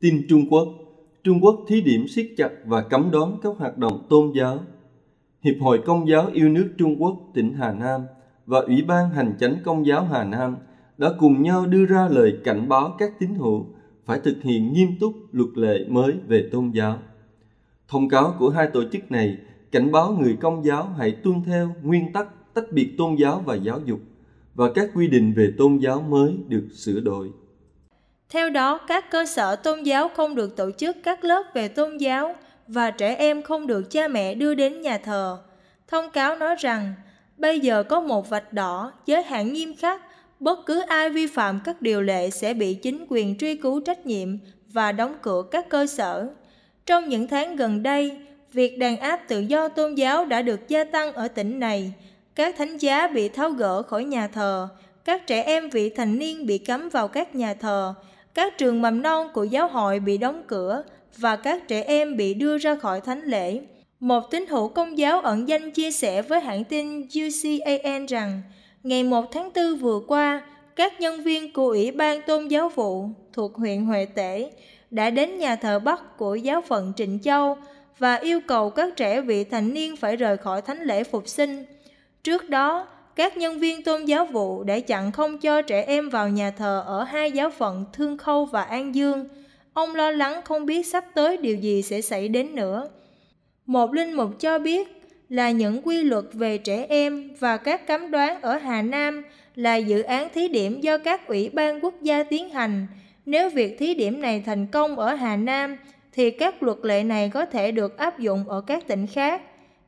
Tin Trung Quốc Trung Quốc thí điểm siết chặt và cấm đoán các hoạt động tôn giáo. Hiệp hội Công giáo yêu nước Trung Quốc tỉnh Hà Nam và Ủy ban Hành chánh Công giáo Hà Nam đã cùng nhau đưa ra lời cảnh báo các tín hữu phải thực hiện nghiêm túc luật lệ mới về tôn giáo. Thông cáo của hai tổ chức này cảnh báo người công giáo hãy tuân theo nguyên tắc tách biệt tôn giáo và giáo dục và các quy định về tôn giáo mới được sửa đổi. Theo đó, các cơ sở tôn giáo không được tổ chức các lớp về tôn giáo và trẻ em không được cha mẹ đưa đến nhà thờ. Thông cáo nói rằng, bây giờ có một vạch đỏ giới hạn nghiêm khắc, bất cứ ai vi phạm các điều lệ sẽ bị chính quyền truy cứu trách nhiệm và đóng cửa các cơ sở. Trong những tháng gần đây, việc đàn áp tự do tôn giáo đã được gia tăng ở tỉnh này. Các thánh giá bị tháo gỡ khỏi nhà thờ, các trẻ em vị thành niên bị cấm vào các nhà thờ, các trường mầm non của giáo hội bị đóng cửa và các trẻ em bị đưa ra khỏi thánh lễ. Một tín hữu công giáo ẩn danh chia sẻ với hãng tin UCAN rằng, ngày 1 tháng 4 vừa qua, các nhân viên của Ủy ban Tôn giáo vụ thuộc huyện Huệ Tể đã đến nhà thờ Bắc của giáo phận Trịnh Châu và yêu cầu các trẻ vị thành niên phải rời khỏi thánh lễ phục sinh. Trước đó, các nhân viên tôn giáo vụ đã chặn không cho trẻ em vào nhà thờ ở hai giáo phận Thương Khâu và An Dương. Ông lo lắng không biết sắp tới điều gì sẽ xảy đến nữa. Một linh mục cho biết là những quy luật về trẻ em và các cấm đoán ở Hà Nam là dự án thí điểm do các ủy ban quốc gia tiến hành. Nếu việc thí điểm này thành công ở Hà Nam, thì các luật lệ này có thể được áp dụng ở các tỉnh khác.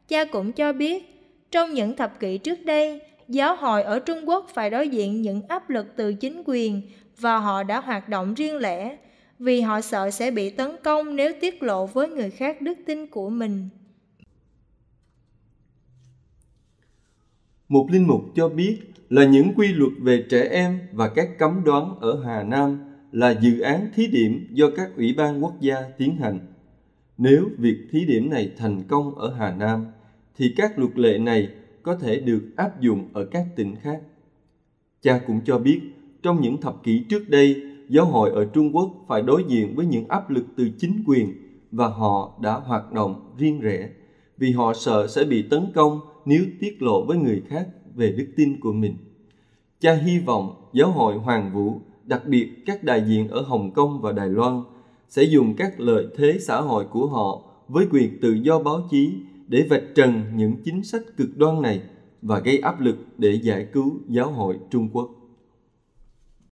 Cha cũng cho biết, trong những thập kỷ trước đây, giáo hội ở Trung Quốc phải đối diện những áp lực từ chính quyền và họ đã hoạt động riêng lẻ vì họ sợ sẽ bị tấn công nếu tiết lộ với người khác đức tin của mình. Một linh mục cho biết là những quy luật về trẻ em và các cấm đoán ở Hà Nam là dự án thí điểm do các ủy ban quốc gia tiến hành. Nếu việc thí điểm này thành công ở Hà Nam, thì các luật lệ này có thể được áp dụng ở các tỉnh khác. Cha cũng cho biết, trong những thập kỷ trước đây, giáo hội ở Trung Quốc phải đối diện với những áp lực từ chính quyền và họ đã hoạt động riêng rẽ vì họ sợ sẽ bị tấn công nếu tiết lộ với người khác về đức tin của mình. Cha hy vọng giáo hội Hoàng Vũ, đặc biệt các đại diện ở Hồng Kông và Đài Loan, sẽ dùng các lợi thế xã hội của họ với quyền tự do báo chí để vạch trần những chính sách cực đoan này và gây áp lực để giải cứu giáo hội Trung Quốc.